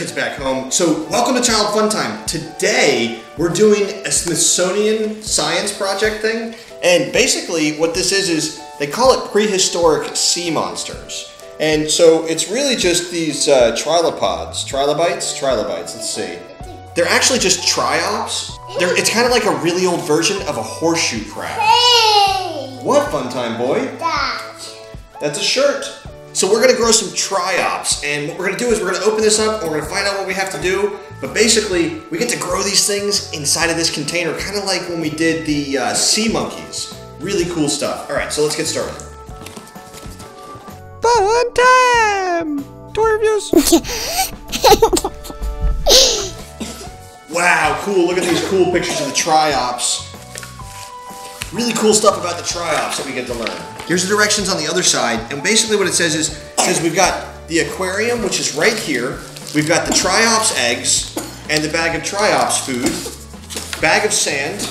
kids back home. So, welcome to Child Fun Time. Today, we're doing a Smithsonian science project thing. And basically, what this is, is they call it prehistoric sea monsters. And so, it's really just these uh, trilopods. Trilobites? Trilobites, let's see. They're actually just triops. They're, it's kind of like a really old version of a horseshoe crab. Hey! What, Fun Time Boy? That. That's a shirt. So we're gonna grow some triops, and what we're gonna do is we're gonna open this up, and we're gonna find out what we have to do. But basically, we get to grow these things inside of this container, kind of like when we did the uh, sea monkeys. Really cool stuff. All right, so let's get started. Fun time! Toy reviews. Wow, cool. Look at these cool pictures of the triops. Really cool stuff about the triops that we get to learn. Here's the directions on the other side, and basically what it says is, says we've got the aquarium, which is right here. We've got the triops eggs and the bag of triops food. Bag of sand.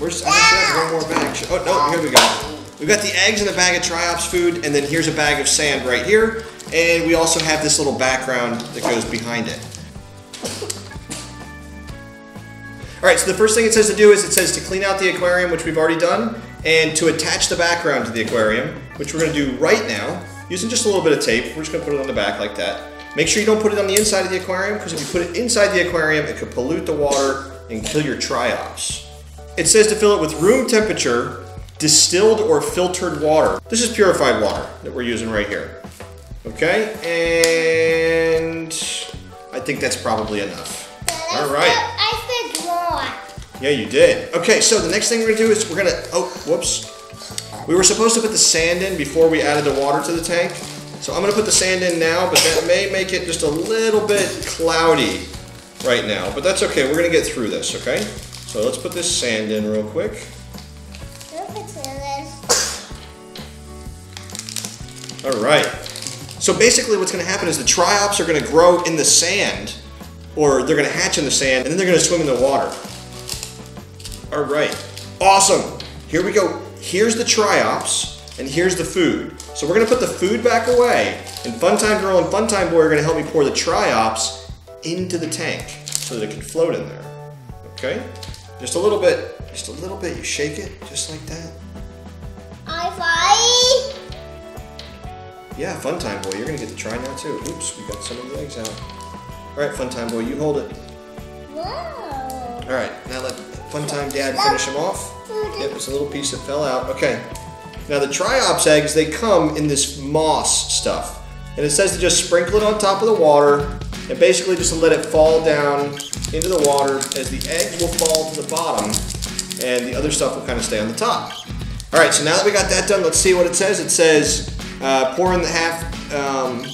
Where's I have one more bag. Oh no, here we go. We've got the eggs and the bag of triops food, and then here's a bag of sand right here. And we also have this little background that goes behind it. All right, so the first thing it says to do is it says to clean out the aquarium, which we've already done, and to attach the background to the aquarium, which we're gonna do right now, using just a little bit of tape. We're just gonna put it on the back like that. Make sure you don't put it on the inside of the aquarium, because if you put it inside the aquarium, it could pollute the water and kill your triops. It says to fill it with room temperature, distilled or filtered water. This is purified water that we're using right here. Okay, and I think that's probably enough. All right. Yeah, you did. Okay, so the next thing we're gonna do is we're gonna, oh, whoops. We were supposed to put the sand in before we added the water to the tank. So I'm gonna put the sand in now, but that may make it just a little bit cloudy right now. But that's okay, we're gonna get through this, okay? So let's put this sand in real quick. All right. So basically what's gonna happen is the triops are gonna grow in the sand, or they're gonna hatch in the sand, and then they're gonna swim in the water. All right, awesome. Here we go. Here's the triops, and here's the food. So we're gonna put the food back away, and Funtime Girl and Funtime Boy are gonna help me pour the triops into the tank so that it can float in there. Okay? Just a little bit, just a little bit. You shake it, just like that. I fight. Yeah, Funtime Boy, you're gonna get the try now too. Oops, we got some of the eggs out. All right, Fun Time Boy, you hold it. Whoa. All right, now let Funtime Dad finish them off. Yep, it's a little piece that fell out. Okay. Now the triops eggs, they come in this moss stuff. And it says to just sprinkle it on top of the water and basically just let it fall down into the water as the eggs will fall to the bottom and the other stuff will kind of stay on the top. All right, so now that we got that done, let's see what it says. It says uh, pour in the half. Um,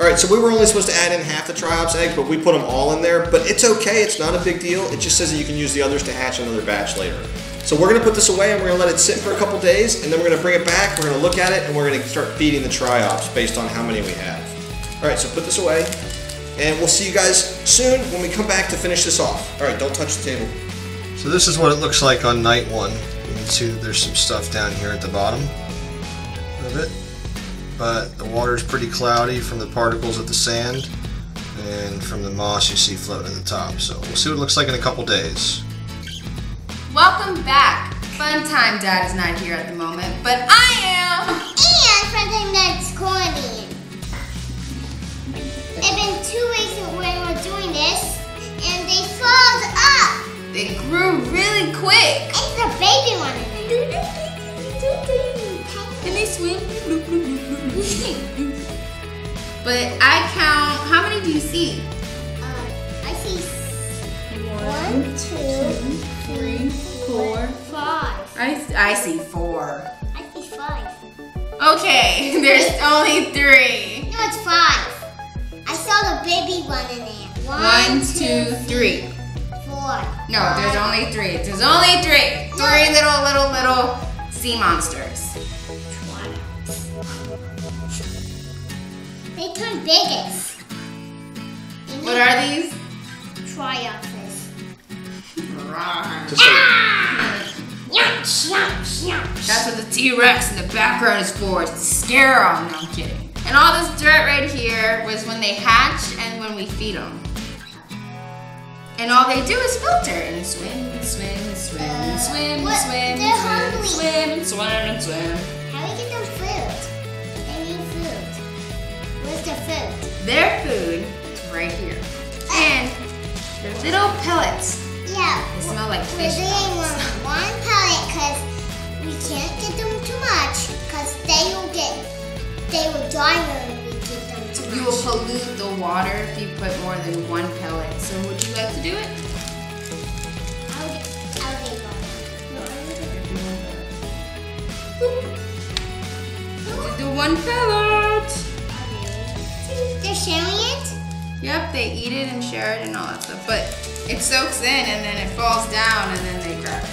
all right, so we were only supposed to add in half the triops eggs, but we put them all in there. But it's okay; it's not a big deal. It just says that you can use the others to hatch another batch later. So we're gonna put this away and we're gonna let it sit for a couple days, and then we're gonna bring it back. We're gonna look at it, and we're gonna start feeding the triops based on how many we have. All right, so put this away, and we'll see you guys soon when we come back to finish this off. All right, don't touch the table. So this is what it looks like on night one. You can see that there's some stuff down here at the bottom of it but the water is pretty cloudy from the particles of the sand and from the moss you see floating at the top. So we'll see what it looks like in a couple days. Welcome back. Fun time dad is not here at the moment, but I am. And something that's corny. It's been two weeks when we're doing this, and they swelled up. They grew really quick. It's a baby one. Can they swim? But I count, how many do you see? Uh, I see one, two, Three, four. five. I, I see four. I see five. Okay, there's only three. No, it's five. I saw the baby one in there. One, two, three. four. No, there's only three. There's only three. Three little, little, little sea monsters. They turn biggest. What are these? Triumphs. Rawr. Just like, Yumps, yumps, yumps. That's what the T-Rex in the background is for. It's to scare them. No, I'm kidding. And all this dirt right here was when they hatch and when we feed them. And all they do is filter and swim and swim and swim and swim uh, and What? swim They're and hungry. swim and swim and swim. Where's the food? Their food is right here. And they're little pellets. Yeah. They smell like We're fish. doing one, one pellet because we can't get them too much because they will get, they will die when we get them too much. You will pollute the water if you put more than one pellet. So would you like to do it? I'll get, I'll get one. Do one pellet. Yep, they eat it and share it and all that stuff. But it soaks in and then it falls down and then they grab it.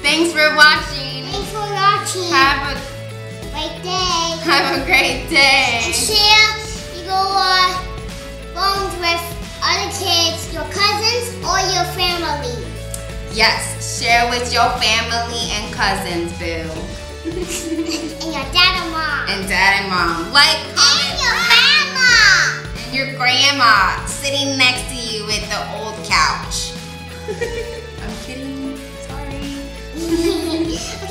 Thanks for watching. Thanks for watching. Have a Right day. have a great day. And share your phones uh, with other kids, your cousins, or your family. Yes, share with your family and cousins, boo. and your dad and mom. And dad and mom. Like, comment, your grandma sitting next to you with the old couch. I'm kidding. Sorry.